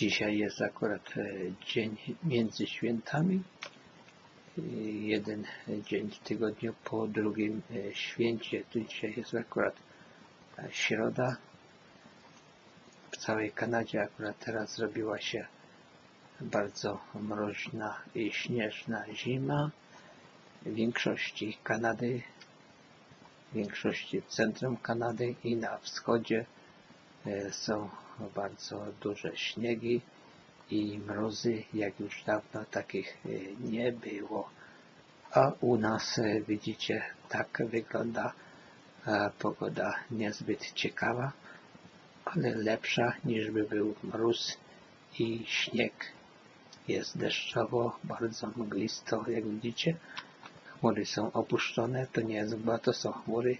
Dzisiaj jest akurat e, dzień między świętami. E, Jeden dzień w tygodniu po drugim e, święcie. Tu dzisiaj jest akurat e, środa. W całej Kanadzie akurat teraz zrobiła się bardzo mroźna i śnieżna zima. W większości Kanady, w większości centrum Kanady i na wschodzie e, są bardzo duże śniegi i mrozy, jak już dawno takich e, nie było. A u nas e, widzicie, tak wygląda pogoda niezbyt ciekawa, ale lepsza niż by był mróz i śnieg. Jest deszczowo, bardzo mglisto, jak widzicie. Chmury są opuszczone, to nie jest mgła, to są chmury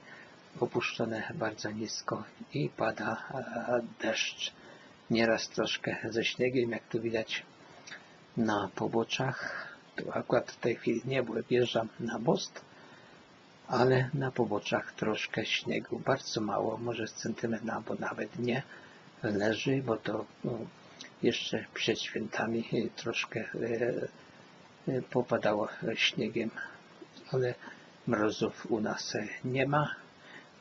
opuszczone bardzo nisko i pada deszcz. Nieraz troszkę ze śniegiem, jak tu widać na poboczach. Tu akurat w tej chwili nie, bo wjeżdżam na most, ale na poboczach troszkę śniegu, bardzo mało, może z centymetr albo nawet nie leży, bo to no, jeszcze przed świętami troszkę e, e, popadało śniegiem, ale mrozów u nas nie ma.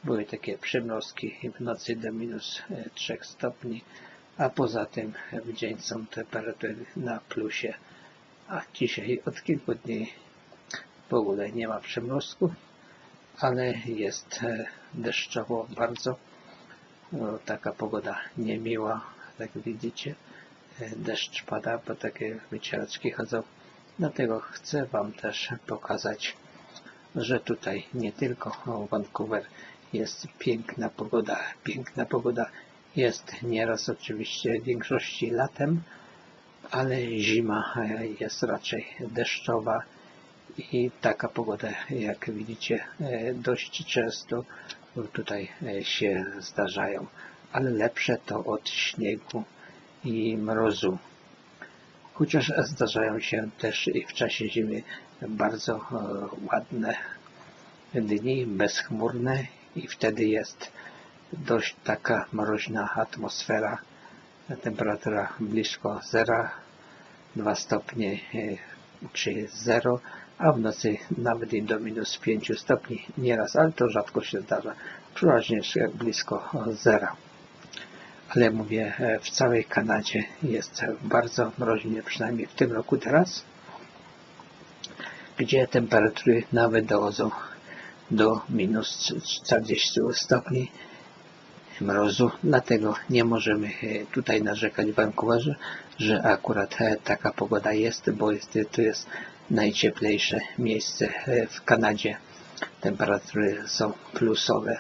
Były takie przymrozki w nocy do minus 3 stopni, a poza tym w dzień są temperatury na plusie. A dzisiaj od kilku dni w ogóle nie ma przymrozku, ale jest e, deszczowo bardzo. No, taka pogoda niemiła, jak widzicie. E, Deszcz pada, bo takie wycieraczki chodzą. Dlatego chcę Wam też pokazać, że tutaj nie tylko Vancouver jest piękna pogoda. Piękna pogoda jest nieraz oczywiście w większości latem, ale zima jest raczej deszczowa i taka pogoda, jak widzicie, e, dość często tutaj e, się zdarzają, ale lepsze to od śniegu i mrozu. Chociaż zdarzają się też i w czasie zimy bardzo e, ładne dni, bezchmurne i wtedy jest dość taka mroźna atmosfera, temperatura blisko zera, 2 stopnie e, czy 0, a w nocy nawet i do minus 5 stopni nieraz, ale to rzadko się zdarza, przeważnie blisko zera. Ale mówię, e, w całej Kanadzie jest bardzo mroźnie, przynajmniej w tym roku teraz, gdzie temperatury nawet dochodzą do minus 40 stopni mrozu, dlatego nie możemy e, tutaj narzekać w Vancouverze, że akurat e, taka pogoda jest, bo jest, to jest najcieplejsze miejsce e, w Kanadzie. Temperatury są plusowe.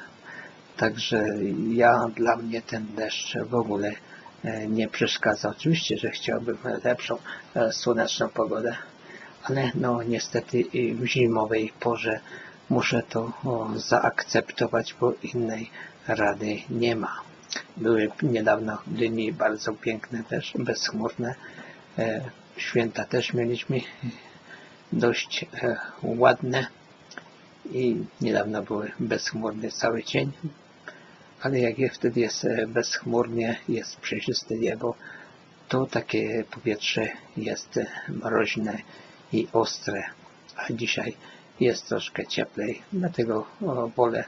Także ja, dla mnie ten deszcz w ogóle nie przeszkadza. Oczywiście, że chciałbym lepszą, słoneczną pogodę, ale no niestety w zimowej porze muszę to zaakceptować, bo innej rady nie ma. Były niedawno dni bardzo piękne też, bezchmurne. E, Święta też mieliśmy dość e, ładne i niedawno były bezchmurne cały dzień, ale jak jest, wtedy jest e, bezchmurnie, jest przejrzyste niebo, to takie powietrze jest mroźne i ostre, a dzisiaj jest troszkę cieplej, dlatego wolę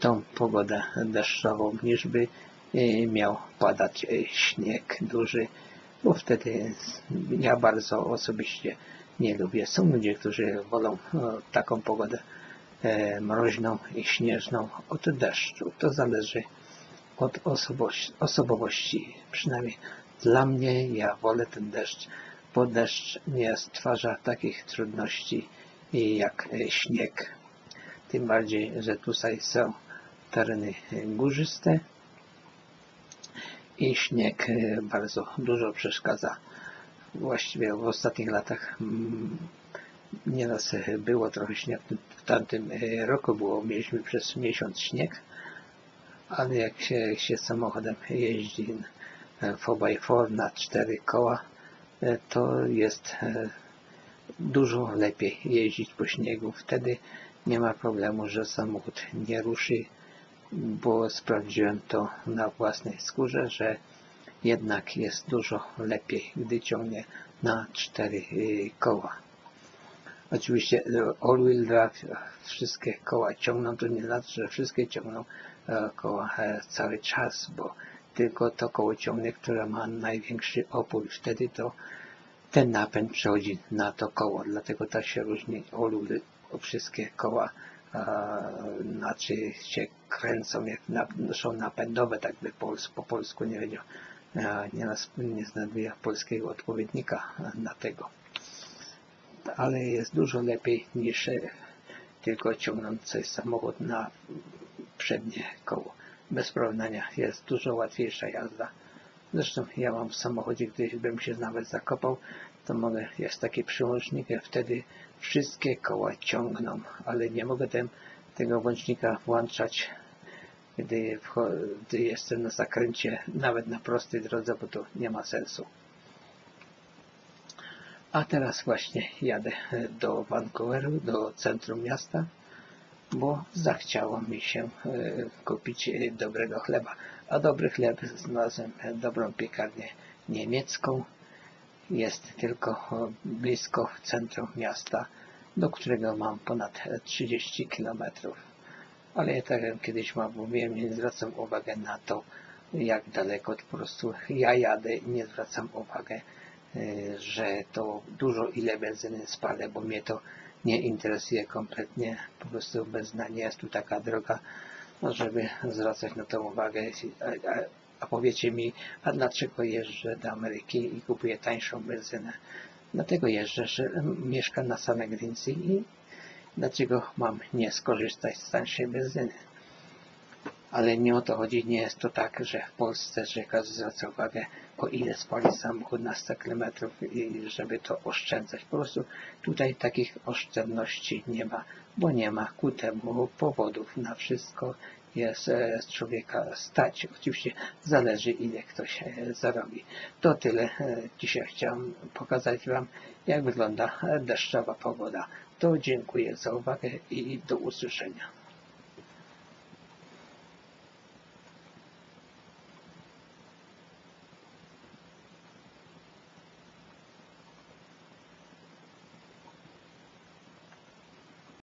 tą pogodę deszczową, niż by e, miał padać e, śnieg duży, bo wtedy ja bardzo osobiście nie lubię. Są ludzie, którzy wolą taką pogodę e, mroźną i śnieżną od deszczu. To zależy od osobowości. Przynajmniej dla mnie ja wolę ten deszcz, bo deszcz nie stwarza takich trudności jak e, śnieg. Tym bardziej, że tutaj są tereny e, górzyste i śnieg e, bardzo dużo przeszkadza. Właściwie w ostatnich latach mm, nieraz e, było trochę śnieg. W tamtym e, roku było, mieliśmy przez miesiąc śnieg, ale jak się, się samochodem jeździ 4x4 na cztery koła, e, to jest e, dużo lepiej jeździć po śniegu. Wtedy nie ma problemu, że samochód nie ruszy, bo sprawdziłem to na własnej skórze, że jednak jest dużo lepiej, gdy ciągnie na cztery y, koła. Oczywiście y, all-wheel drive, wszystkie koła ciągną, to nie znaczy, że wszystkie ciągną e, koła e, cały czas, bo tylko to koło ciągnie, które ma największy opór. Wtedy to ten napęd przechodzi na to koło, dlatego tak się różni all-wheel, wszystkie koła znaczy się kręcą, jak na, są napędowe, tak by po polsku nie wiedział, nie, nie znajduję polskiego odpowiednika na tego. Ale jest dużo lepiej niż e, tylko ciągnący samochód na przednie koło. Bez porównania jest dużo łatwiejsza jazda. Zresztą ja mam w samochodzie, gdybym się nawet zakopał, to mogę, jest taki przyłącznik, wtedy wszystkie koła ciągną, ale nie mogę ten, tego włącznika włączać, gdy, gdy jestem na zakręcie, nawet na prostej drodze, bo to nie ma sensu. A teraz właśnie jadę do Vancouveru, do centrum miasta, bo zachciało mi się e, kupić dobrego chleba. A dobry chleb znalazłem dobrą piekarnię niemiecką, jest tylko blisko centrum miasta, do którego mam ponad 30 km. Ale tak jak kiedyś mówiłem, nie zwracam uwagi na to, jak daleko po prostu ja jadę nie zwracam uwagi, e, że to dużo ile benzyny spalę, bo mnie to nie interesuje kompletnie. Po prostu benzyna nie jest tu taka droga, żeby zwracać na to uwagę. A powiecie mi, a dlaczego jeżdżę do Ameryki i kupuję tańszą benzynę? Dlatego jeżdżę, że mieszkam na samej granicy i dlaczego mam nie skorzystać z tańszej benzyny? Ale nie o to chodzi, nie jest to tak, że w Polsce, że każdy zwraca uwagę, o ile spali samochód na 100 km i żeby to oszczędzać. Po prostu tutaj takich oszczędności nie ma, bo nie ma ku temu powodów na wszystko jest e, z człowieka stać. Oczywiście zależy ile ktoś e, zarobi. To tyle. E, dzisiaj chciałem pokazać Wam jak wygląda deszczowa pogoda. To dziękuję za uwagę i do usłyszenia.